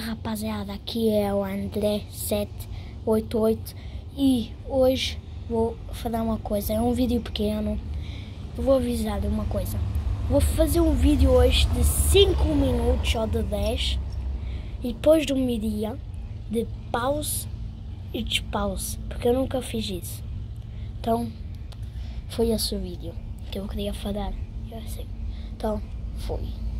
Rapaziada, aqui é o André 788 e hoje vou falar uma coisa, é um vídeo pequeno. Eu vou avisar de uma coisa. Vou fazer um vídeo hoje de 5 minutos ou de 10 e depois do meio-dia de pause e despause, porque eu nunca fiz isso. Então, foi esse o vídeo que eu queria falar Eu sei. Então, foi.